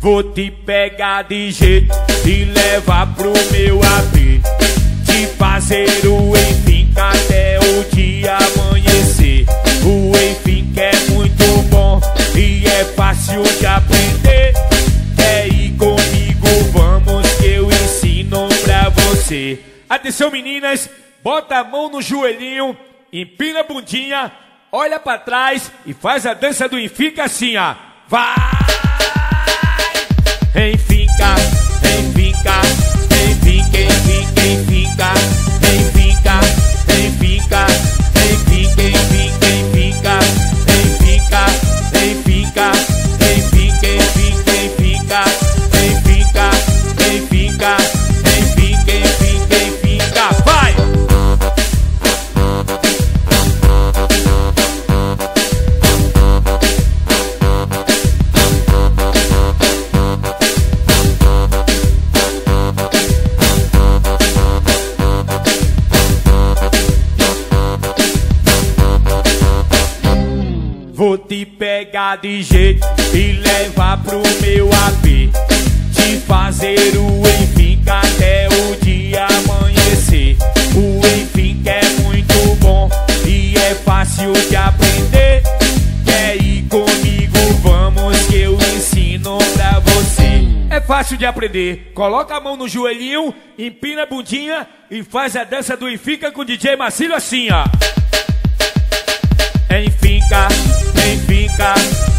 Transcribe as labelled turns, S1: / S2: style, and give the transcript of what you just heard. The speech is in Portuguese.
S1: Vou te pegar de jeito e levar pro meu AP. Te fazer o enfim até o dia amanhecer. O enfim que é muito bom e é fácil de aprender. Quer ir comigo? Vamos que eu ensino pra você. Atenção meninas, bota a mão no joelhinho, empina a bundinha, olha pra trás e faz a dança do Enfica assim, ó. Vai! Vou te pegar de jeito e levar pro meu AP. Te fazer o enfim até o dia amanhecer. O enfim é muito bom e é fácil de aprender. Quer ir comigo? Vamos que eu ensino pra você. É fácil de aprender. Coloca a mão no joelhinho, empina a bundinha e faz a dança do Enfica com o DJ Marcílio assim, ó. significan